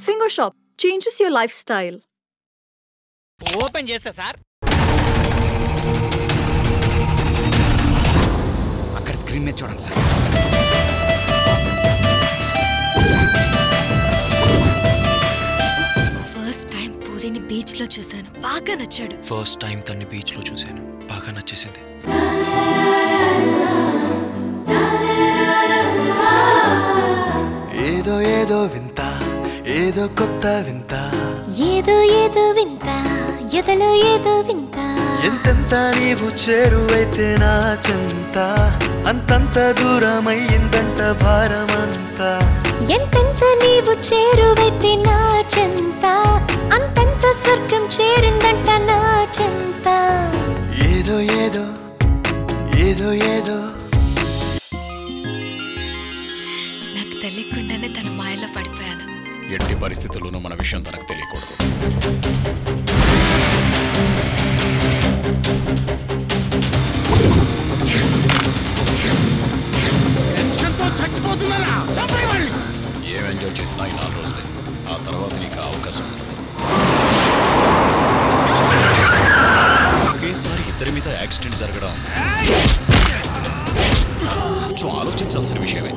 Finger Shop changes your lifestyle. Open చేస్తే sir. అక్కడ screen మీద చూడండి సార్. ఫస్ట్ టైం పూరిని బీచ్లో చూశాను. బాగా నచ్చాడు. ఫస్ట్ టైం తన్ని బీచ్లో చూశాను. బాగా నచ్చేసింది. ఏదో ఏదో వింత ఏదో కొత్త వింత. ఏదో ఏదో వింత ఎదలో ఏదో వింత. ఎంతెంత నీవు చేరువైతే నా చెంత? అంతంత దూరమయ్యిందంట భారమంతా. ఎంతెంత నీవు చేరువైతే నా చెంత? అంతంత స్వర్గం చేరిందంట నా చెంత. ఏదో ఏదో ఏదో ఏదో. ఎట్టి పరిస్థితుల్లోనూ మన విషయం తనకు తెలియకూడదు. ఏం ఎంజాయ్ చేసినా ఈ నాలుగు రోజులే. ఆ తర్వాత నీకు అవకాశం ఉండదు. ఒకేసారి ఇద్దరి మీద యాక్సిడెంట్ జరగడం. కొంచెం ఆలోచించాల్సిన విషయమే.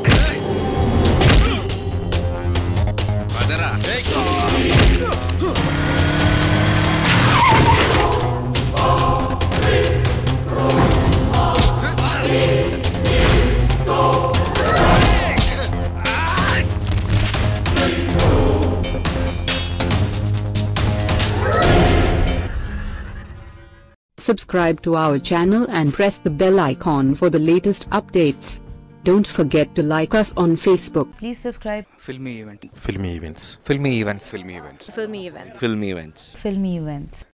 Subscribe to our channel and press the bell icon for the latest updates. Don't forget to like us on Facebook. Please subscribe. Filmy event. Filmy events. Filmy events. Filmy events. Filmy events. Filmy events. Filmy events. Filmy events.